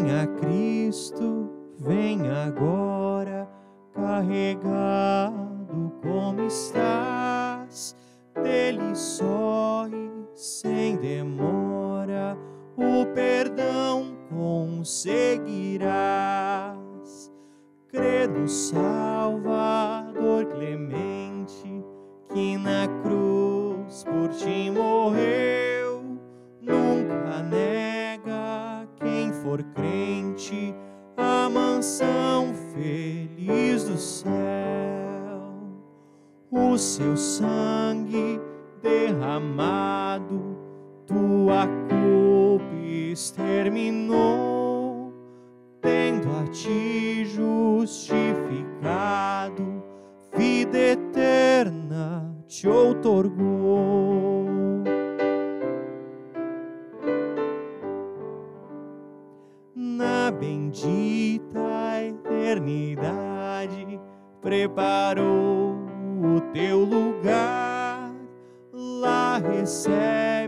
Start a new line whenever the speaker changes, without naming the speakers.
Venha Cristo, venha agora, carregado como estás, dele só e sem demora, o perdão conseguirás. Credo Salvador clemente, que na cruz por ti morreu, nunca negou for crente a mansão feliz do céu o seu sangue derramado, tua culpa exterminou, tendo a ti justificado, vida eterna te outorgou. Na bendita eternidade preparou o teu lugar, lá recebe